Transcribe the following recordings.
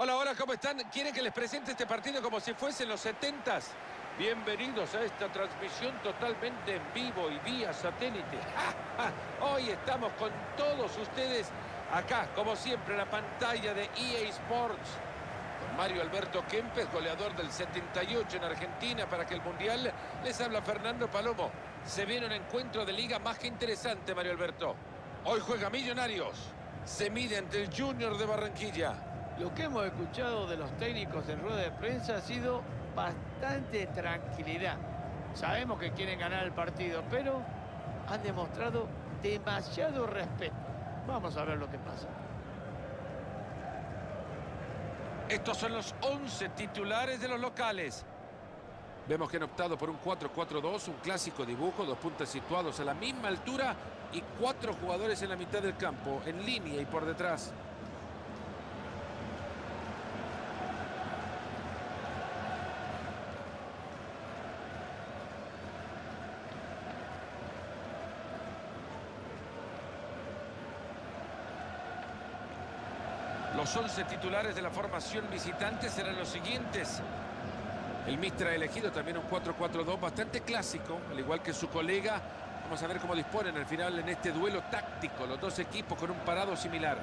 Hola, hola, ¿cómo están? ¿Quieren que les presente este partido como si fuesen los 70s? Bienvenidos a esta transmisión totalmente en vivo y vía satélite. Hoy estamos con todos ustedes acá, como siempre, en la pantalla de EA Sports. Con Mario Alberto Kempes, goleador del 78 en Argentina para que el Mundial. Les habla Fernando Palomo. Se viene un encuentro de liga más que interesante, Mario Alberto. Hoy juega Millonarios. Se mide ante el Junior de Barranquilla. Lo que hemos escuchado de los técnicos en rueda de prensa ha sido bastante tranquilidad. Sabemos que quieren ganar el partido, pero han demostrado demasiado respeto. Vamos a ver lo que pasa. Estos son los 11 titulares de los locales. Vemos que han optado por un 4-4-2, un clásico dibujo, dos puntas situados a la misma altura y cuatro jugadores en la mitad del campo, en línea y por detrás. Los 11 titulares de la formación visitante serán los siguientes. El Mistra ha elegido también un 4-4-2 bastante clásico, al igual que su colega. Vamos a ver cómo disponen al final en este duelo táctico los dos equipos con un parado similar.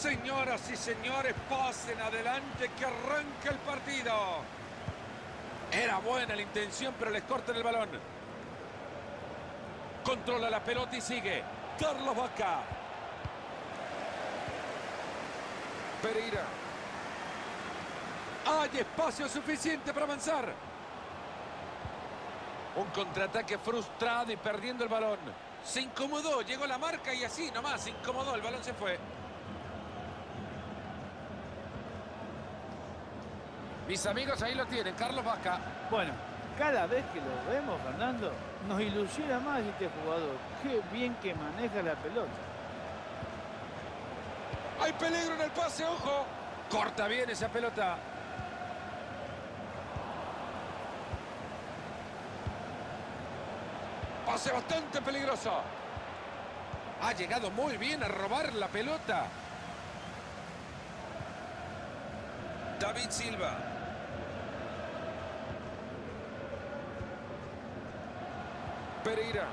Señoras y señores, pasen adelante que arranca el partido. Era buena la intención, pero les cortan el balón. Controla la pelota y sigue. Carlos Vaca. Pereira. Hay espacio suficiente para avanzar. Un contraataque frustrado y perdiendo el balón. Se incomodó, llegó la marca y así nomás se incomodó, el balón se fue. Mis amigos ahí lo tienen, Carlos Vaca. Bueno, cada vez que lo vemos, Fernando, nos ilusiona más este jugador. Qué bien que maneja la pelota. Hay peligro en el pase, ojo. Corta bien esa pelota. Pase bastante peligroso. Ha llegado muy bien a robar la pelota. David Silva. Pereira.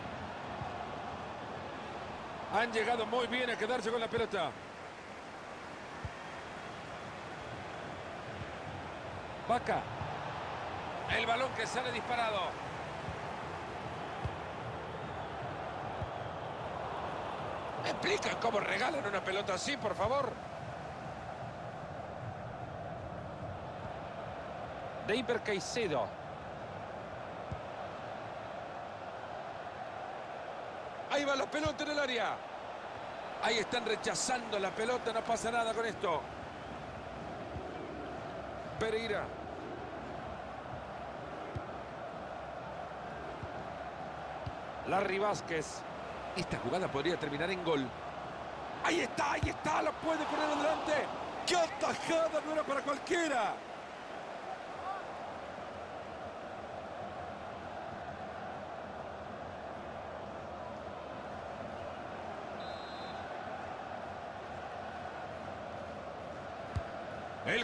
Han llegado muy bien a quedarse con la pelota. Vaca. El balón que sale disparado. ¿Me explican cómo regalan una pelota así, por favor? Deiber Caicedo. La pelota en el área. Ahí están rechazando la pelota, no pasa nada con esto. Pereira. Larry Vázquez. Esta jugada podría terminar en gol. Ahí está, ahí está, la puede poner adelante. ¡Qué atajada! No era para cualquiera.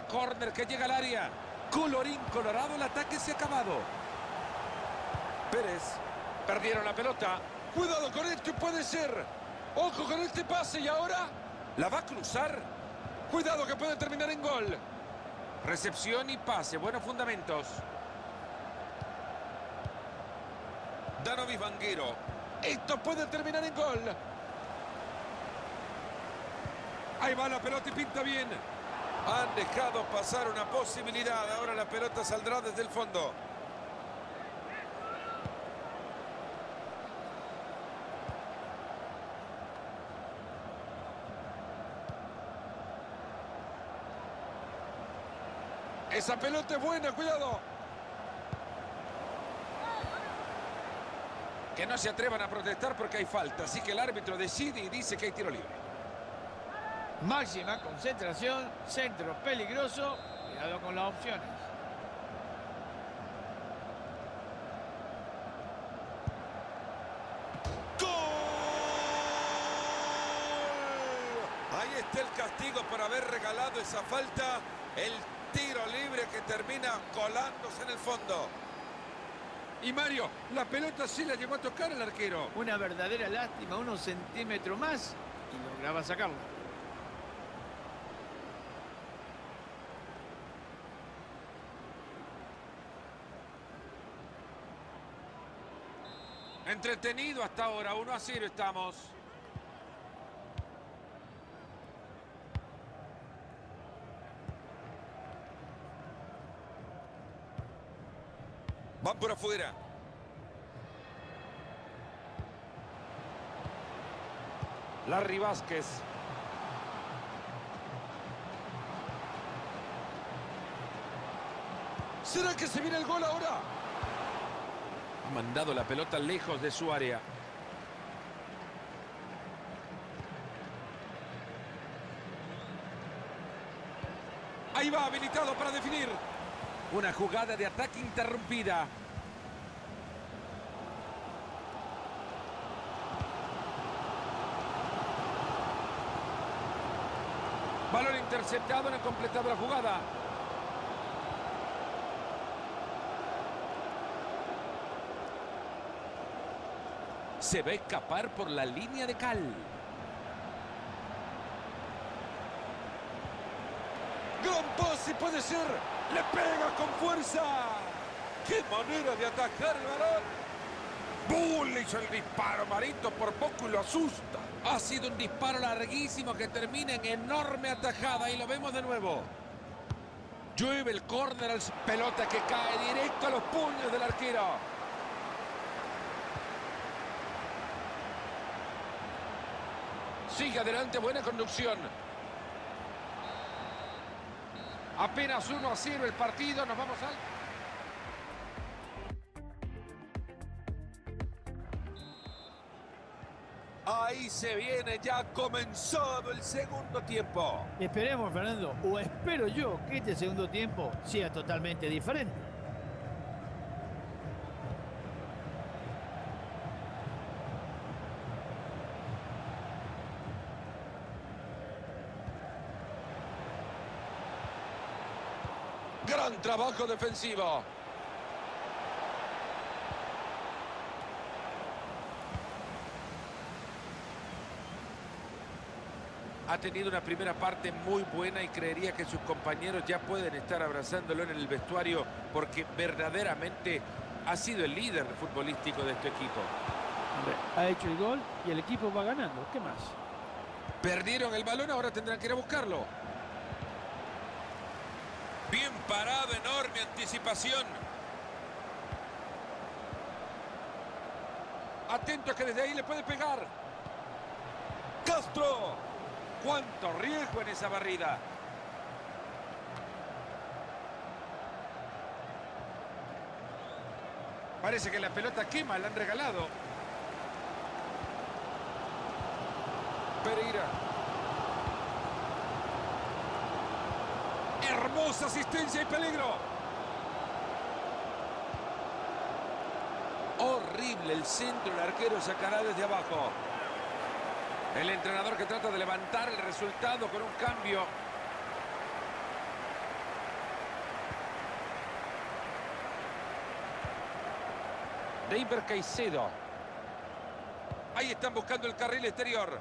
Córner que llega al área. Colorín colorado, el ataque se ha acabado. Pérez. Perdieron la pelota. Cuidado con esto, puede ser. Ojo con este pase y ahora la va a cruzar. Cuidado que puede terminar en gol. Recepción y pase, buenos fundamentos. Danovis Vanguero. Esto puede terminar en gol. Ahí va la pelota y pinta bien. Han dejado pasar una posibilidad. Ahora la pelota saldrá desde el fondo. Esa pelota es buena, cuidado. Que no se atrevan a protestar porque hay falta. Así que el árbitro decide y dice que hay tiro libre. Máxima concentración, centro peligroso. Cuidado con las opciones. Ahí está el castigo por haber regalado esa falta. El tiro libre que termina colándose en el fondo. Y Mario, la pelota sí la llegó a tocar el arquero. Una verdadera lástima, unos centímetros más y lograba sacarlo. Entretenido hasta ahora, 1 a 0 estamos. Van por afuera. Larry Vázquez. ¿Será que se viene el gol ahora? Ha mandado la pelota lejos de su área. Ahí va, habilitado para definir. Una jugada de ataque interrumpida. Balón interceptado, no ha completado la jugada. Se va a escapar por la línea de cal. Gran pase puede ser. Le pega con fuerza. ¡Qué manera de atacar el balón! ¡Bull! hizo el disparo, Marito, por poco y lo asusta. Ha sido un disparo larguísimo que termina en enorme atajada y lo vemos de nuevo. Llueve el córner al pelota que cae directo a los puños del arquero. Sigue adelante, buena conducción. Apenas 1 a 0 el partido, nos vamos al... Ahí se viene, ya ha comenzado el segundo tiempo. Esperemos, Fernando, o espero yo que este segundo tiempo sea totalmente diferente. Gran trabajo defensivo. Ha tenido una primera parte muy buena y creería que sus compañeros ya pueden estar abrazándolo en el vestuario porque verdaderamente ha sido el líder futbolístico de este equipo. Ha hecho el gol y el equipo va ganando. ¿Qué más? Perdieron el balón, ahora tendrán que ir a buscarlo. Bien parado, enorme anticipación. Atento que desde ahí le puede pegar. Castro. Cuánto riesgo en esa barrida. Parece que la pelota quema, la han regalado. Pereira. Hermosa asistencia y peligro. Horrible el centro, el arquero sacará desde abajo. El entrenador que trata de levantar el resultado con un cambio. David Caicedo. Ahí están buscando el carril exterior.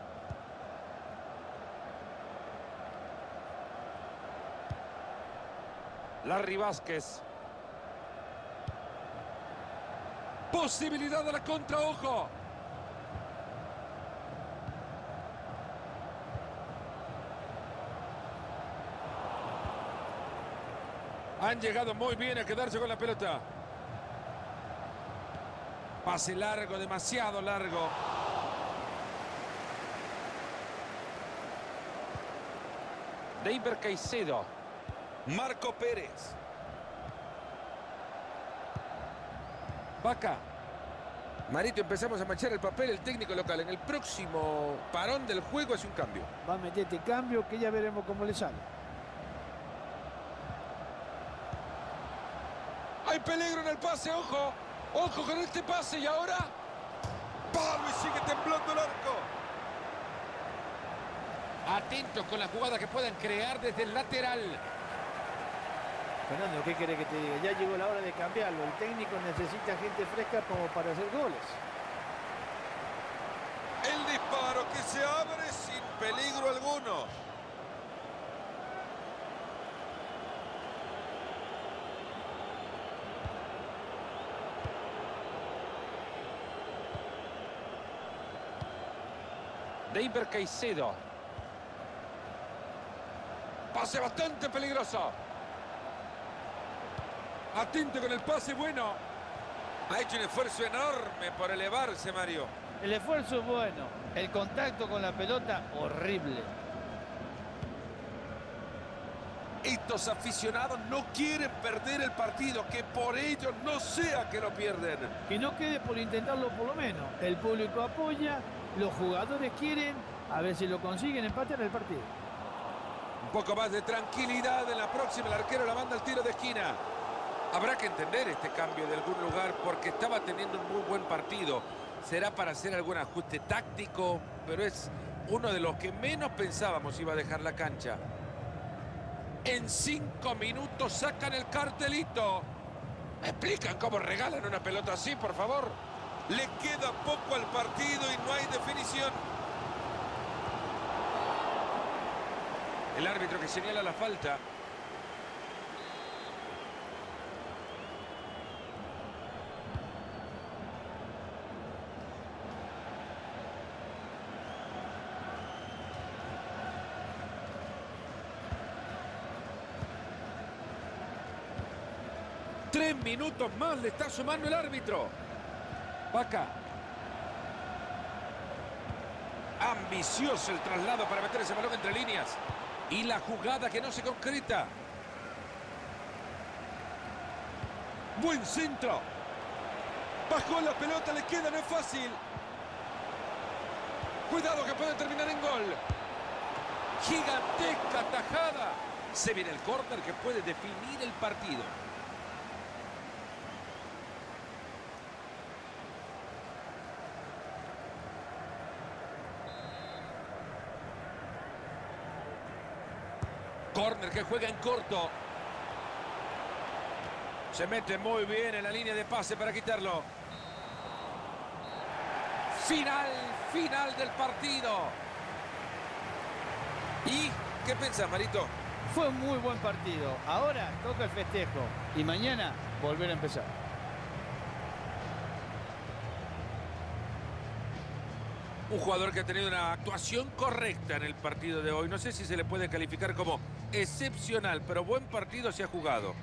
Larry Vázquez. Posibilidad de la contra, ojo. Han llegado muy bien a quedarse con la pelota. Pase largo, demasiado largo. David Caicedo. Marco Pérez. Vaca. Marito, empezamos a manchar el papel el técnico local. En el próximo parón del juego hace un cambio. Va a meter este cambio que ya veremos cómo le sale. Hay peligro en el pase, ojo. Ojo con este pase y ahora... Pablo y sigue temblando el arco. Atentos con la jugada que puedan crear desde el lateral. Fernando, ¿qué quiere que te diga? Ya llegó la hora de cambiarlo. El técnico necesita gente fresca como para hacer goles. El disparo que se abre sin peligro alguno. Deiber Caicedo. Pase bastante peligroso. Atento con el pase bueno. Ha hecho un esfuerzo enorme por elevarse, Mario. El esfuerzo es bueno. El contacto con la pelota, horrible. Estos aficionados no quieren perder el partido, que por ellos no sea que lo pierden. Que no quede por intentarlo por lo menos. El público apoya, los jugadores quieren, a ver si lo consiguen empatar el partido. Un poco más de tranquilidad en la próxima. El arquero la manda al tiro de esquina. Habrá que entender este cambio de algún lugar porque estaba teniendo un muy buen partido. Será para hacer algún ajuste táctico, pero es uno de los que menos pensábamos iba a dejar la cancha. En cinco minutos sacan el cartelito. ¿Me explican cómo regalan una pelota así, por favor? Le queda poco al partido y no hay definición. El árbitro que señala la falta. Minutos más le está sumando el árbitro. Vaca. Ambicioso el traslado para meter ese balón entre líneas. Y la jugada que no se concreta. Buen centro. Bajó la pelota, le queda, no es fácil. Cuidado que puede terminar en gol. Gigantesca tajada. Se viene el córner que puede definir el partido. Corner que juega en corto. Se mete muy bien en la línea de pase para quitarlo. Final, final del partido. ¿Y qué pensás, Marito? Fue un muy buen partido. Ahora toca el festejo. Y mañana volver a empezar. Un jugador que ha tenido una actuación correcta en el partido de hoy. No sé si se le puede calificar como excepcional, pero buen partido se ha jugado.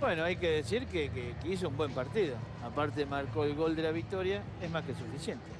Bueno, hay que decir que, que, hizo un buen partido. Aparte marcó el gol de la victoria, es más que suficiente.